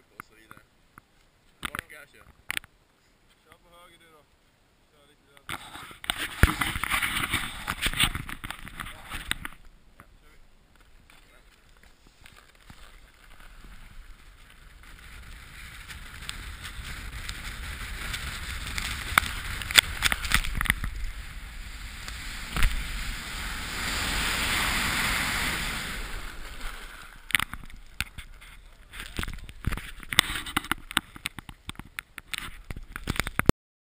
Pringles either.